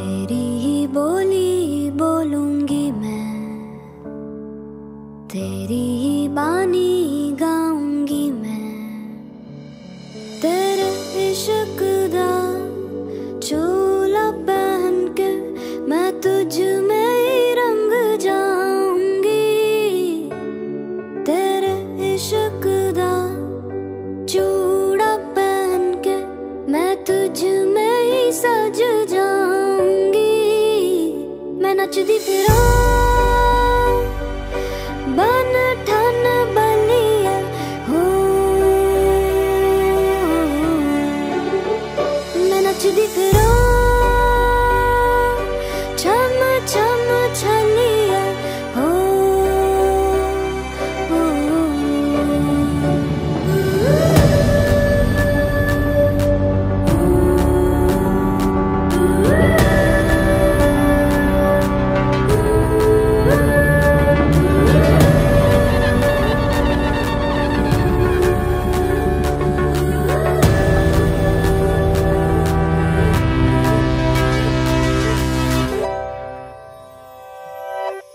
तेरी ही बोली बोलूँगी मैं। तेरी ही बानी गाऊँगी मैं। तेरे इश्क दा चोला पहन के मैं तुझ में ही रंग जाऊँगी। तेरे इश्क दा चूड़ा मैं नचदी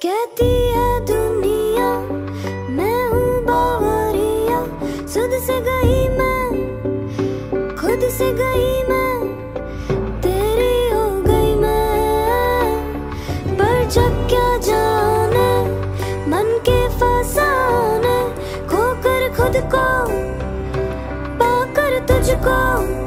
कहती है दुनिया, मैं हूँ बावरिया। खुद से गई मैं, खुद से गई मैं, तेरी हो गई मैं। पर जब क्या जाने, मन के फसाने, खोकर खुद को, पाकर तुझको।